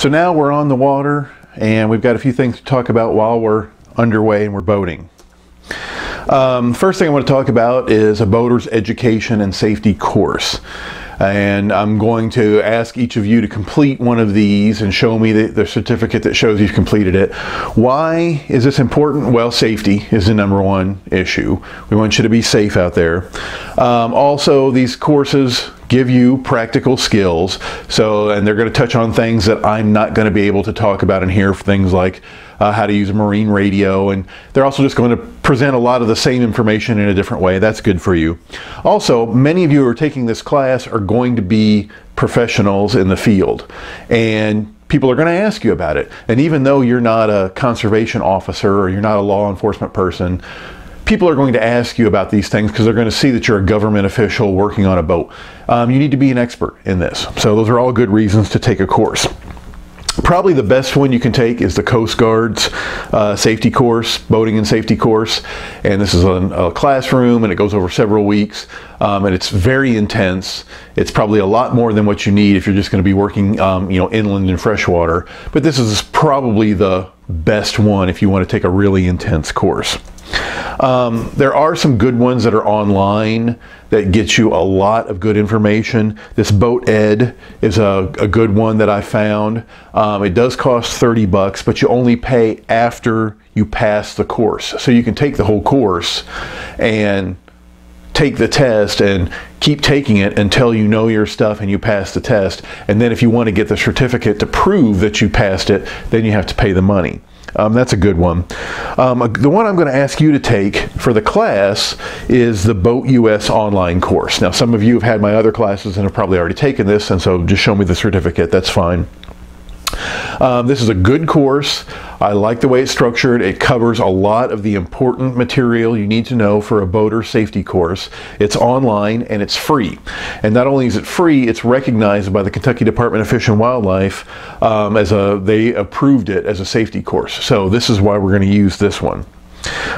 So now we're on the water and we've got a few things to talk about while we're underway and we're boating. Um, first thing I want to talk about is a boater's education and safety course. And I'm going to ask each of you to complete one of these and show me the, the, certificate that shows you've completed it. Why is this important? Well, safety is the number one issue. We want you to be safe out there. Um, also, these courses give you practical skills. So, and they're going to touch on things that I'm not going to be able to talk about in here, things like uh, how to use marine radio. And they're also just going to present a lot of the same information in a different way. That's good for you. Also, many of you who are taking this class are going to be professionals in the field. And people are going to ask you about it. And even though you're not a conservation officer or you're not a law enforcement person, people are going to ask you about these things because they're going to see that you're a government official working on a boat. Um, you need to be an expert in this. So those are all good reasons to take a course. Probably the best one you can take is the Coast Guard's uh, safety course, boating and safety course. And this is a, a classroom and it goes over several weeks. Um, and it's very intense. It's probably a lot more than what you need if you're just going to be working, um, you know, inland and freshwater. But this is probably the best one if you want to take a really intense course. Um, there are some good ones that are online that get you a lot of good information. This Boat Ed is a, a good one that I found. Um, it does cost 30 bucks, but you only pay after you pass the course. So you can take the whole course and take the test and keep taking it until you know your stuff and you pass the test. And then if you want to get the certificate to prove that you passed it, then you have to pay the money. Um, that's a good one. Um, the one I'm going to ask you to take for the class is the Boat US online course. Now, some of you have had my other classes and have probably already taken this, and so just show me the certificate. That's fine. Um, this is a good course. I like the way it's structured. It covers a lot of the important material you need to know for a boater safety course. It's online and it's free. And not only is it free, it's recognized by the Kentucky Department of Fish and Wildlife um, as a, they approved it as a safety course. So this is why we're going to use this one.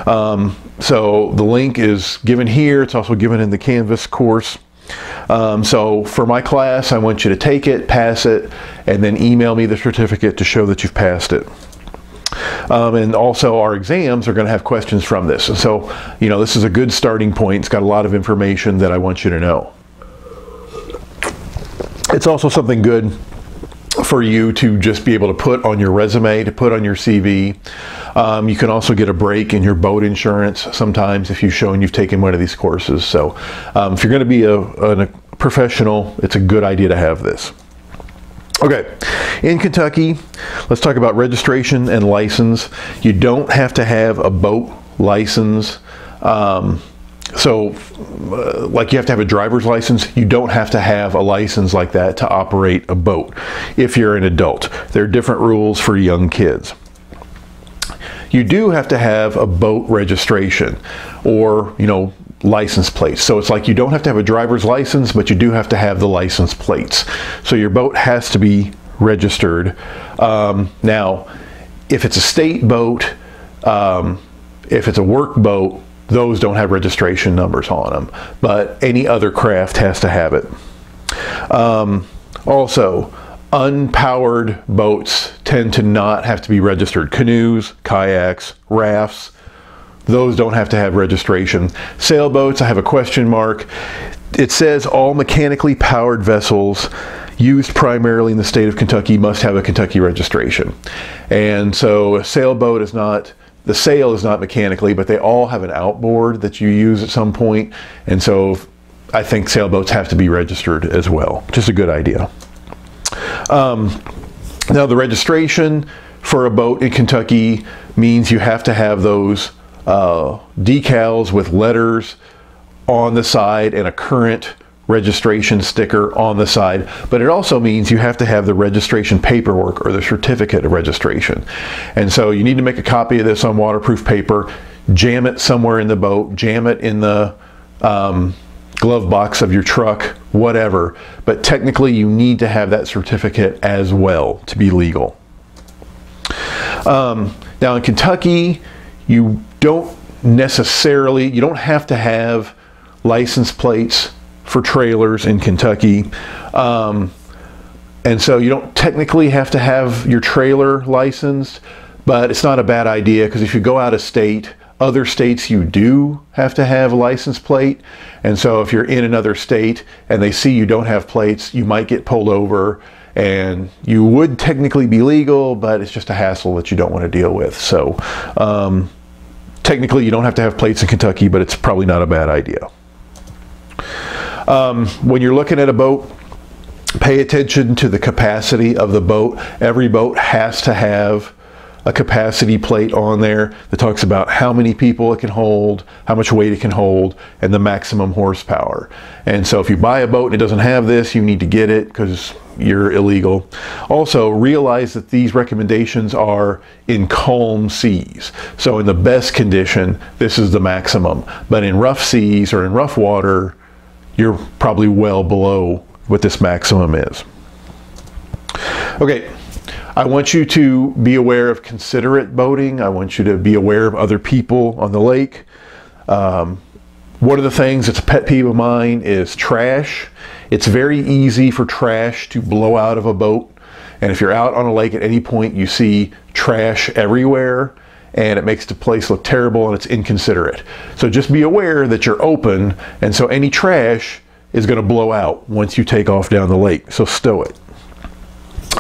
Um, so the link is given here. It's also given in the Canvas course. Um, so for my class, I want you to take it, pass it, and then email me the certificate to show that you've passed it. Um, and also our exams are going to have questions from this. So, you know, this is a good starting point. It's got a lot of information that I want you to know. It's also something good for you to just be able to put on your resume, to put on your CV. Um, you can also get a break in your boat insurance sometimes if you've shown you've taken one of these courses. So um, if you're going to be a, a professional, it's a good idea to have this. Okay, in Kentucky, let's talk about registration and license. You don't have to have a boat license. Um, so, uh, like you have to have a driver's license, you don't have to have a license like that to operate a boat if you're an adult. There are different rules for young kids. You do have to have a boat registration or, you know, license plates. So it's like you don't have to have a driver's license, but you do have to have the license plates. So your boat has to be registered. Um, now, if it's a state boat, um, if it's a work boat, those don't have registration numbers on them, but any other craft has to have it. Um, also, unpowered boats tend to not have to be registered. Canoes, kayaks, rafts, those don't have to have registration. Sailboats, I have a question mark. It says all mechanically powered vessels used primarily in the state of Kentucky must have a Kentucky registration. And so a sailboat is not, the sail is not mechanically, but they all have an outboard that you use at some point. And so I think sailboats have to be registered as well. Just a good idea. Um, now the registration for a boat in Kentucky means you have to have those uh, decals with letters on the side and a current registration sticker on the side, but it also means you have to have the registration paperwork or the certificate of registration. And so you need to make a copy of this on waterproof paper, jam it somewhere in the boat, jam it in the um, glove box of your truck, whatever. But technically, you need to have that certificate as well to be legal. Um, now in Kentucky, you don't necessarily, you don't have to have license plates for trailers in Kentucky. Um, and so you don't technically have to have your trailer licensed, but it's not a bad idea because if you go out of state, other states you do have to have a license plate. And so if you're in another state and they see you don't have plates, you might get pulled over and you would technically be legal, but it's just a hassle that you don't want to deal with. So um, technically you don't have to have plates in Kentucky, but it's probably not a bad idea. Um, when you're looking at a boat, pay attention to the capacity of the boat. Every boat has to have a capacity plate on there that talks about how many people it can hold, how much weight it can hold, and the maximum horsepower. And so if you buy a boat and it doesn't have this, you need to get it because you're illegal. Also, realize that these recommendations are in calm seas. So in the best condition, this is the maximum. But in rough seas or in rough water, you're probably well below what this maximum is. Okay, I want you to be aware of considerate boating. I want you to be aware of other people on the lake. Um, one of the things that's a pet peeve of mine is trash. It's very easy for trash to blow out of a boat. And if you're out on a lake at any point, you see trash everywhere and it makes the place look terrible and it's inconsiderate. So just be aware that you're open and so any trash is going to blow out once you take off down the lake. So stow it.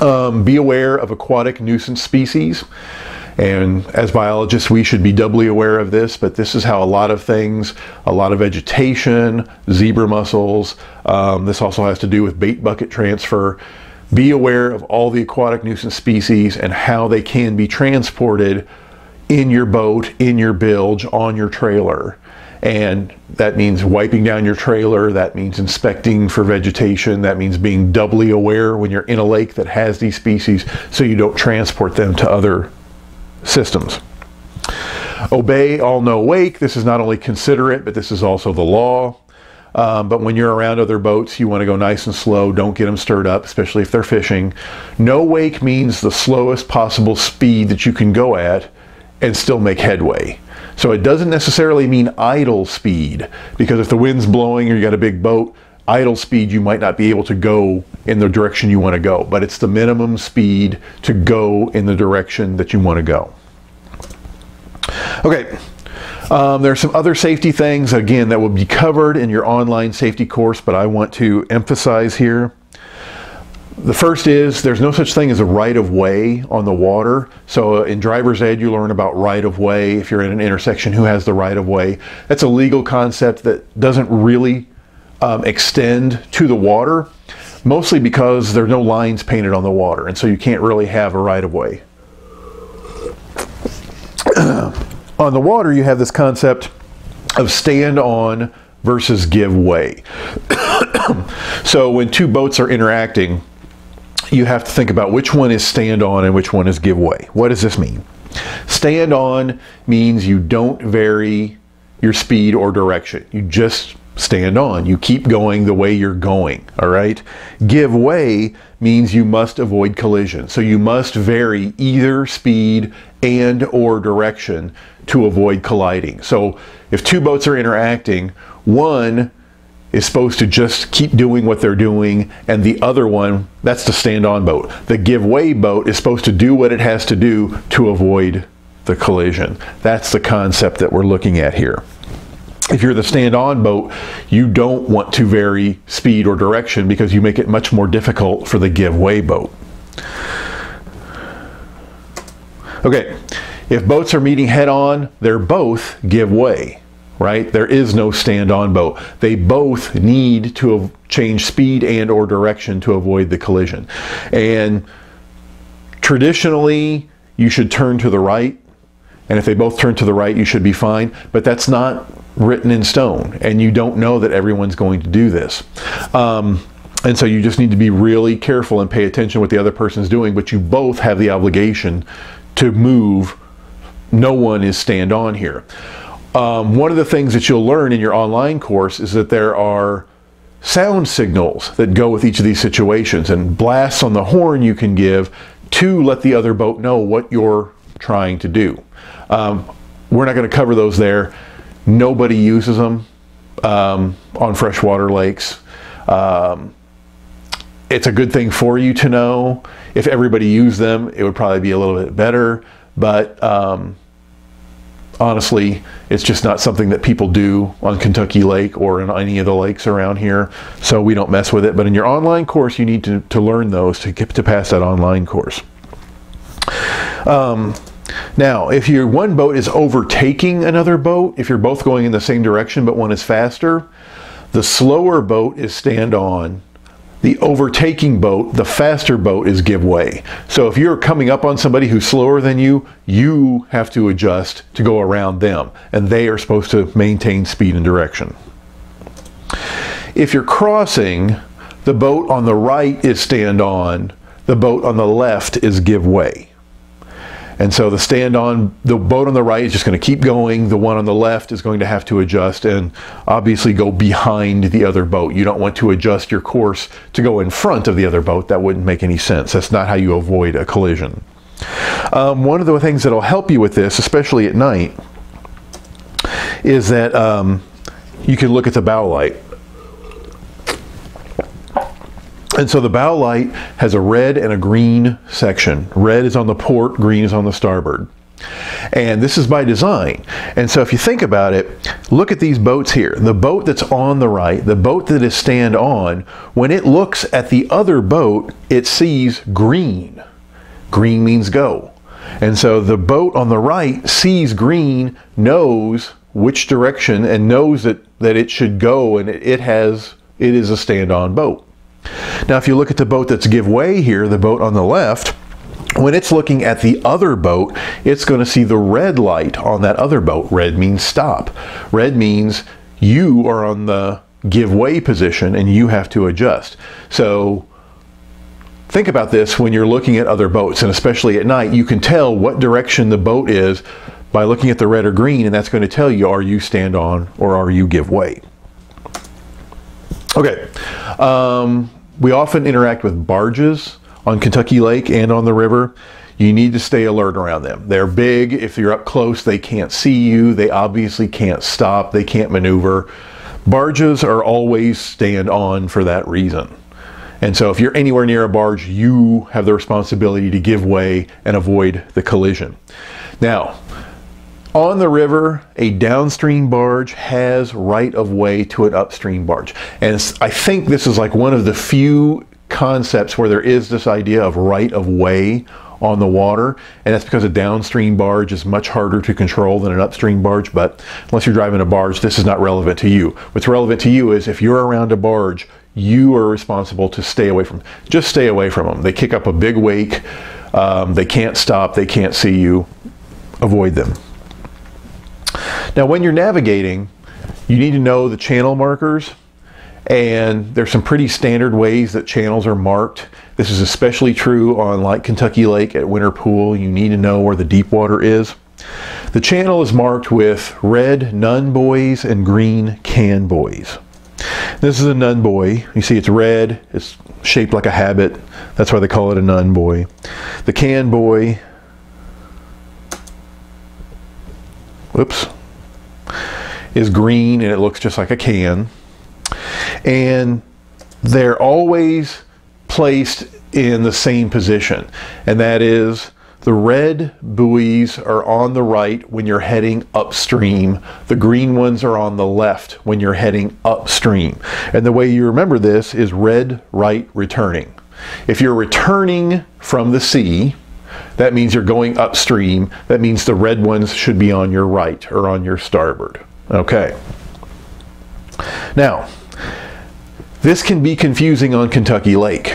Um, be aware of aquatic nuisance species. And as biologists, we should be doubly aware of this, but this is how a lot of things, a lot of vegetation, zebra mussels, um, this also has to do with bait bucket transfer. Be aware of all the aquatic nuisance species and how they can be transported in your boat, in your bilge, on your trailer. And that means wiping down your trailer, that means inspecting for vegetation, that means being doubly aware when you're in a lake that has these species so you don't transport them to other systems. Obey all no wake. This is not only considerate, but this is also the law. Um, but when you're around other boats, you want to go nice and slow. Don't get them stirred up, especially if they're fishing. No wake means the slowest possible speed that you can go at and still make headway. So it doesn't necessarily mean idle speed, because if the wind's blowing or you got a big boat, idle speed you might not be able to go in the direction you want to go, but it's the minimum speed to go in the direction that you want to go. Okay, um, there are some other safety things, again, that will be covered in your online safety course, but I want to emphasize here. The first is there's no such thing as a right of way on the water. So in driver's ed, you learn about right of way. If you're at an intersection, who has the right of way? That's a legal concept that doesn't really um, extend to the water, mostly because there's no lines painted on the water, and so you can't really have a right of way. on the water, you have this concept of stand on versus give way. so when two boats are interacting, you have to think about which one is stand on and which one is give way. What does this mean? Stand on means you don't vary your speed or direction. You just stand on. You keep going the way you're going, all right? Give way means you must avoid collision. So you must vary either speed and or direction to avoid colliding. So if two boats are interacting, one is supposed to just keep doing what they're doing, and the other one, that's the stand on boat. The give way boat is supposed to do what it has to do to avoid the collision. That's the concept that we're looking at here. If you're the stand on boat, you don't want to vary speed or direction because you make it much more difficult for the give way boat. Okay, if boats are meeting head on, they're both give way right? There is no stand-on boat. They both need to change speed and or direction to avoid the collision. And traditionally, you should turn to the right. And if they both turn to the right, you should be fine. But that's not written in stone. And you don't know that everyone's going to do this. Um, and so you just need to be really careful and pay attention what the other person is doing. But you both have the obligation to move. No one is stand on here. Um, one of the things that you'll learn in your online course is that there are sound signals that go with each of these situations and blasts on the horn you can give to let the other boat know what you're trying to do. Um, we're not going to cover those there. Nobody uses them um, on freshwater lakes. Um, it's a good thing for you to know. If everybody used them, it would probably be a little bit better. But um, honestly, it's just not something that people do on Kentucky Lake or in any of the lakes around here. So we don't mess with it. But in your online course, you need to, to learn those to get to pass that online course. Um, now, if your one boat is overtaking another boat, if you're both going in the same direction but one is faster, the slower boat is stand on the overtaking boat, the faster boat is give way. So if you're coming up on somebody who's slower than you, you have to adjust to go around them, and they are supposed to maintain speed and direction. If you're crossing, the boat on the right is stand on, the boat on the left is give way. And so the stand on, the boat on the right is just going to keep going. The one on the left is going to have to adjust and obviously go behind the other boat. You don't want to adjust your course to go in front of the other boat. That wouldn't make any sense. That's not how you avoid a collision. Um, one of the things that will help you with this, especially at night, is that um, you can look at the bow light. And so the bow light has a red and a green section. Red is on the port, green is on the starboard. And this is by design. And so if you think about it, look at these boats here. The boat that's on the right, the boat that is stand on, when it looks at the other boat, it sees green. Green means go. And so the boat on the right sees green, knows which direction, and knows that, that it should go, and it, it has it is a stand-on boat. Now, if you look at the boat that's give way here, the boat on the left, when it's looking at the other boat, it's going to see the red light on that other boat. Red means stop. Red means you are on the give way position and you have to adjust. So think about this when you're looking at other boats, and especially at night, you can tell what direction the boat is by looking at the red or green, and that's going to tell you are you stand on or are you give way. Okay. Um, we often interact with barges on Kentucky Lake and on the river. You need to stay alert around them. They're big. If you're up close, they can't see you. They obviously can't stop. They can't maneuver. Barges are always stand on for that reason. And so if you're anywhere near a barge, you have the responsibility to give way and avoid the collision. Now, on the river, a downstream barge has right of way to an upstream barge. And I think this is like one of the few concepts where there is this idea of right of way on the water. And that's because a downstream barge is much harder to control than an upstream barge. But unless you're driving a barge, this is not relevant to you. What's relevant to you is if you're around a barge, you are responsible to stay away from Just stay away from them. They kick up a big wake. Um, they can't stop. They can't see you. Avoid them. Now, when you're navigating, you need to know the channel markers, and there's some pretty standard ways that channels are marked. This is especially true on like Kentucky Lake at Winter Pool. You need to know where the deep water is. The channel is marked with red nun buoys and green can buoys. This is a nun buoy. You see it's red, it's shaped like a habit. That's why they call it a nun buoy. The can buoy whoops, is green and it looks just like a can. And they're always placed in the same position, and that is the red buoys are on the right when you're heading upstream. The green ones are on the left when you're heading upstream. And the way you remember this is red, right, returning. If you're returning from the sea, that means you're going upstream. That means the red ones should be on your right or on your starboard. Okay. Now, this can be confusing on Kentucky Lake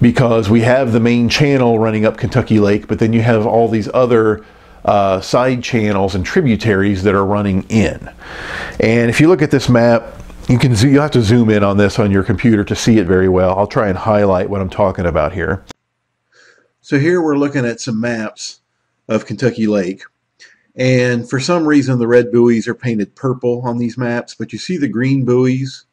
because we have the main channel running up Kentucky Lake, but then you have all these other uh, side channels and tributaries that are running in. And if you look at this map, you can you have to zoom in on this on your computer to see it very well. I'll try and highlight what I'm talking about here. So here we're looking at some maps of Kentucky Lake. And for some reason, the red buoys are painted purple on these maps, but you see the green buoys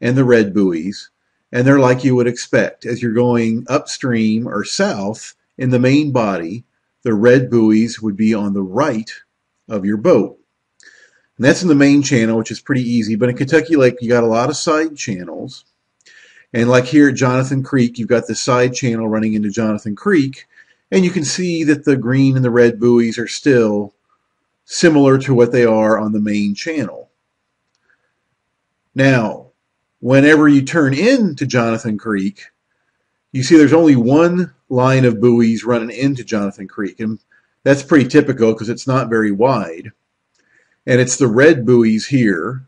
and the red buoys, and they're like you would expect. As you're going upstream or south in the main body, the red buoys would be on the right of your boat. And that's in the main channel, which is pretty easy. But in Kentucky Lake, you got a lot of side channels. And like here at Jonathan Creek, you've got the side channel running into Jonathan Creek, and you can see that the green and the red buoys are still similar to what they are on the main channel. Now, whenever you turn into Jonathan Creek, you see there's only one line of buoys running into Jonathan Creek, and that's pretty typical because it's not very wide. And it's the red buoys here,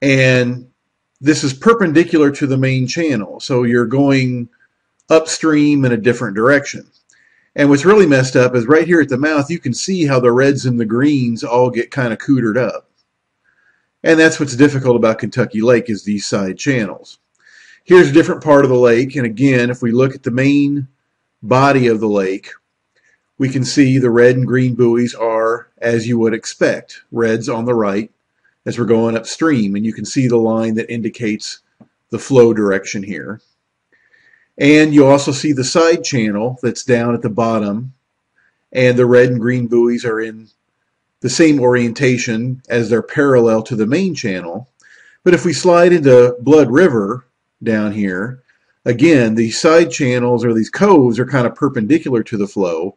and this is perpendicular to the main channel, so you're going upstream in a different direction. And what's really messed up is right here at the mouth, you can see how the reds and the greens all get kind of cootered up. And that's what's difficult about Kentucky Lake is these side channels. Here's a different part of the lake, and again, if we look at the main body of the lake, we can see the red and green buoys are as you would expect. Red's on the right, as we're going upstream. And you can see the line that indicates the flow direction here. And you also see the side channel that's down at the bottom. And the red and green buoys are in the same orientation as they're parallel to the main channel. But if we slide into Blood River down here, again, these side channels or these coves are kind of perpendicular to the flow.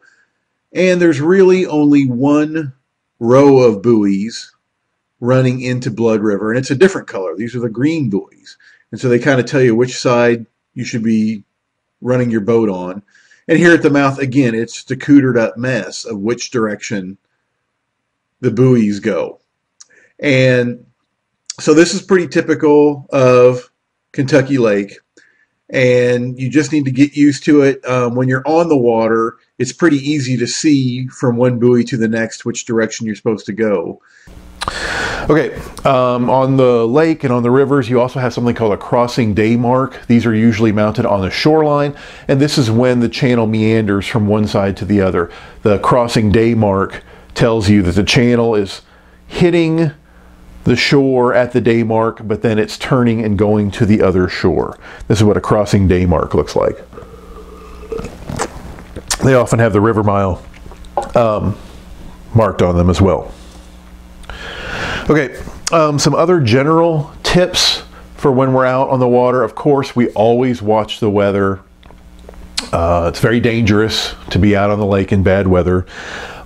And there's really only one row of buoys running into Blood River, and it's a different color. These are the green buoys. And so they kind of tell you which side you should be running your boat on. And here at the mouth, again, it's the cootered up mess of which direction the buoys go. And so this is pretty typical of Kentucky Lake. And you just need to get used to it. Um, when you're on the water, it's pretty easy to see from one buoy to the next which direction you're supposed to go. Okay, um, on the lake and on the rivers, you also have something called a crossing day mark. These are usually mounted on the shoreline, and this is when the channel meanders from one side to the other. The crossing day mark tells you that the channel is hitting the shore at the day mark, but then it's turning and going to the other shore. This is what a crossing day mark looks like. They often have the river mile um, marked on them as well. Okay, um, some other general tips for when we're out on the water. Of course, we always watch the weather. Uh, it's very dangerous to be out on the lake in bad weather.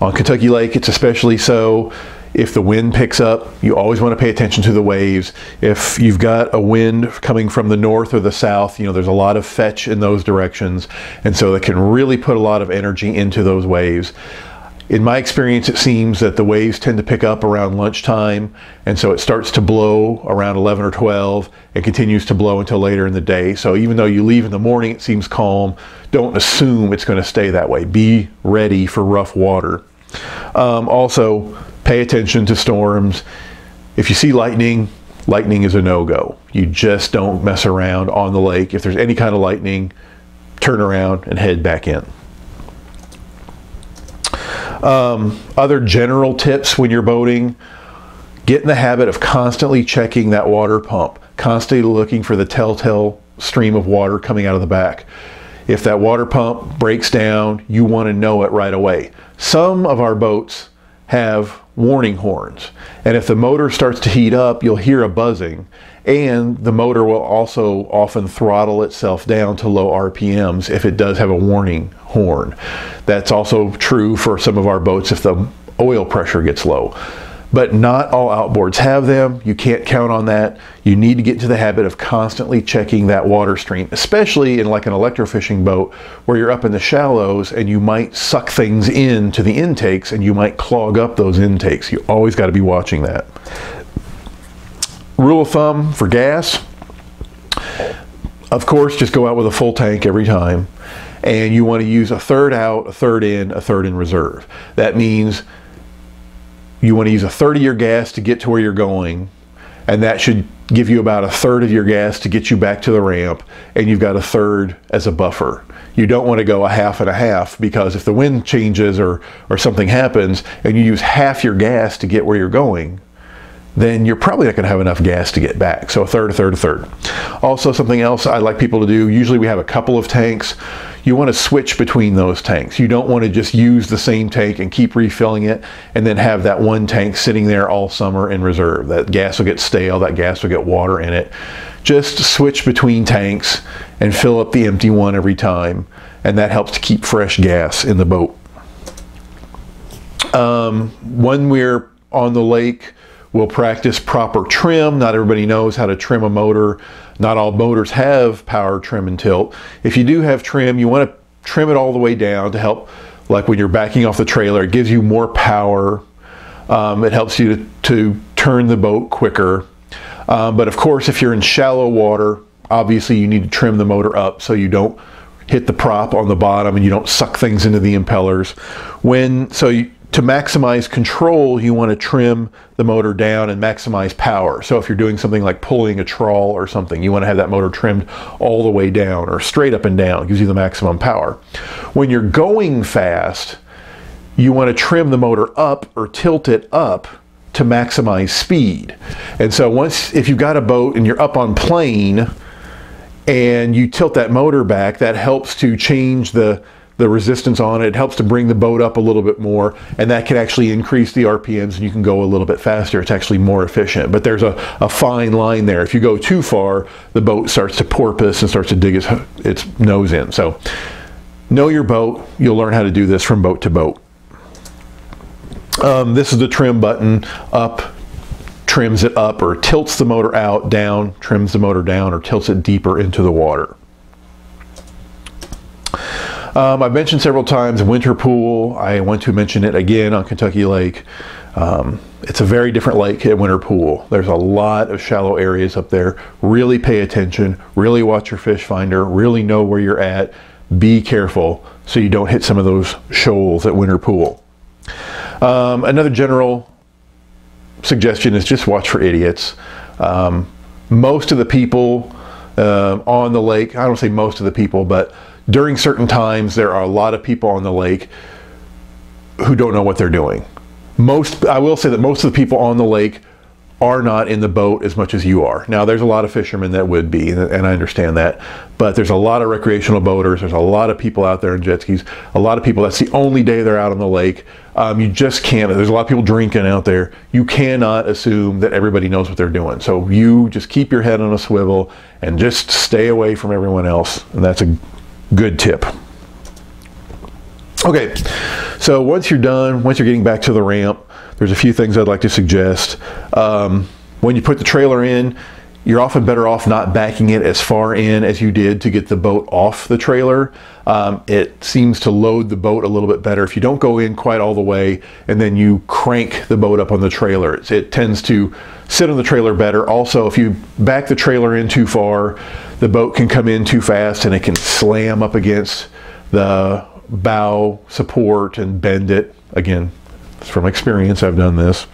On Kentucky Lake, it's especially so. If the wind picks up, you always want to pay attention to the waves. If you've got a wind coming from the north or the south, you know, there's a lot of fetch in those directions. And so it can really put a lot of energy into those waves. In my experience, it seems that the waves tend to pick up around lunchtime, and so it starts to blow around 11 or 12 and continues to blow until later in the day. So even though you leave in the morning, it seems calm. Don't assume it's going to stay that way. Be ready for rough water. Um, also, pay attention to storms. If you see lightning, lightning is a no-go. You just don't mess around on the lake. If there's any kind of lightning, turn around and head back in. Um, other general tips when you're boating, get in the habit of constantly checking that water pump, constantly looking for the telltale stream of water coming out of the back. If that water pump breaks down, you want to know it right away. Some of our boats have warning horns, and if the motor starts to heat up, you'll hear a buzzing, and the motor will also often throttle itself down to low RPMs if it does have a warning horn. That's also true for some of our boats if the oil pressure gets low. But not all outboards have them. You can't count on that. You need to get into the habit of constantly checking that water stream, especially in like an electrofishing boat where you're up in the shallows and you might suck things into the intakes and you might clog up those intakes. You always got to be watching that. Rule of thumb for gas, of course, just go out with a full tank every time and you want to use a third out, a third in, a third in reserve. That means you want to use a third of your gas to get to where you're going, and that should give you about a third of your gas to get you back to the ramp, and you've got a third as a buffer. You don't want to go a half and a half because if the wind changes or, or something happens and you use half your gas to get where you're going, then you're probably not going to have enough gas to get back. So a third, a third, a third. Also, something else I like people to do, usually we have a couple of tanks. You want to switch between those tanks. You don't want to just use the same tank and keep refilling it and then have that one tank sitting there all summer in reserve. That gas will get stale, that gas will get water in it. just switch between tanks and fill up the empty one every time. And that helps to keep fresh gas in the boat. Um, when we're on the lake, we'll practice proper trim. Not everybody knows how to trim a motor. Not all motors have power trim and tilt. If you do have trim, you want to trim it all the way down to help, like when you're backing off the trailer, it gives you more power. Um, it helps you to, to, turn the boat quicker. Um, but of course, if you're in shallow water, obviously you need to trim the motor up so you don't hit the prop on the bottom and you don't suck things into the impellers. When so you, to maximize control, you want to trim the motor down and maximize power. So if you're doing something like pulling a trawl or something, you want to have that motor trimmed all the way down or straight up and down. It gives you the maximum power. When you're going fast, you want to trim the motor up or tilt it up to maximize speed. And so once, if you've got a boat and you're up on plane and you tilt that motor back, that helps to change the the resistance on it. It helps to bring the boat up a little bit more, and that can actually increase the RPMs and you can go a little bit faster. It's actually more efficient. But there's a, a fine line there. If you go too far, the boat starts to porpoise and starts to dig its, its nose in. So know your boat. You'll learn how to do this from boat to boat. Um, this is the trim button up trims it up or tilts the motor out, down, trims the motor down, or tilts it deeper into the water. Um, I've mentioned several times winter pool. I want to mention it again on Kentucky Lake. Um, it's a very different lake at Winter Pool. There's a lot of shallow areas up there. Really pay attention, really watch your fish finder, really know where you're at. Be careful so you don't hit some of those shoals at Winter Pool. Um, another general suggestion is just watch for idiots. Um, most of the people uh, on the lake, I don't say most of the people, but during certain times, there are a lot of people on the lake who don't know what they're doing. Most, I will say that most of the people on the lake are not in the boat as much as you are. Now, there's a lot of fishermen that would be, and I understand that, but there's a lot of recreational boaters. There's a lot of people out there in jet skis. A lot of people, that's the only day they're out on the lake. Um, you just can't, there's a lot of people drinking out there. You cannot assume that everybody knows what they're doing. So you just keep your head on a swivel and just stay away from everyone else. And that's a good tip. Okay, so once you're done, once you're getting back to the ramp, there's a few things I'd like to suggest. Um, when you put the trailer in, you're often better off not backing it as far in as you did to get the boat off the trailer. Um, it seems to load the boat a little bit better if you don't go in quite all the way and then you crank the boat up on the trailer. It, it tends to sit on the trailer better. Also, if you back the trailer in too far, the boat can come in too fast and it can slam up against the bow support and bend it. Again, from experience, I've done this.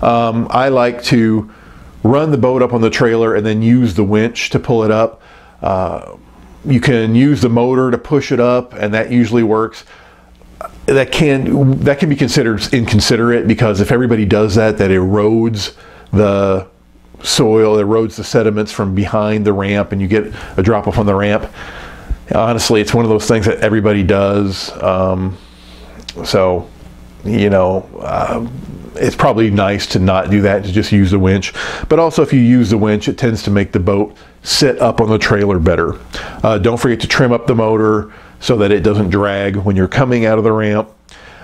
Um, I like to run the boat up on the trailer and then use the winch to pull it up. Uh, you can use the motor to push it up and that usually works. That can that can be considered inconsiderate because if everybody does that, that erodes the soil, erodes the sediments from behind the ramp, and you get a drop off on the ramp. Honestly, it's one of those things that everybody does. Um, so, you know, uh, it's probably nice to not do that, to just use the winch. But also, if you use the winch, it tends to make the boat sit up on the trailer better. Uh, don't forget to trim up the motor so that it doesn't drag when you're coming out of the ramp.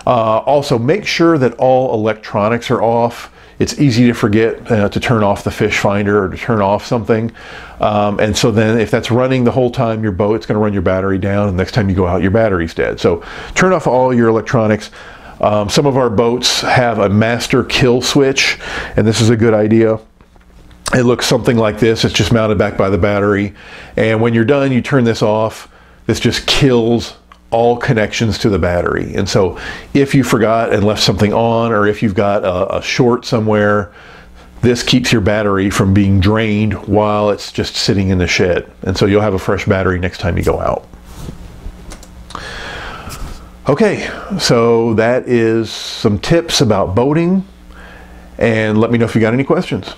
Uh, also, make sure that all electronics are off it's easy to forget uh, to turn off the fish finder or to turn off something. Um, and so then if that's running the whole time your boat, it's going to run your battery down. And next time you go out, your battery's dead. So turn off all your electronics. Um, some of our boats have a master kill switch, and this is a good idea. It looks something like this. It's just mounted back by the battery. And when you're done, you turn this off. This just kills all connections to the battery. And so if you forgot and left something on, or if you've got a, a, short somewhere, this keeps your battery from being drained while it's just sitting in the shed. And so you'll have a fresh battery next time you go out. Okay, so that is some tips about boating. And let me know if you got any questions.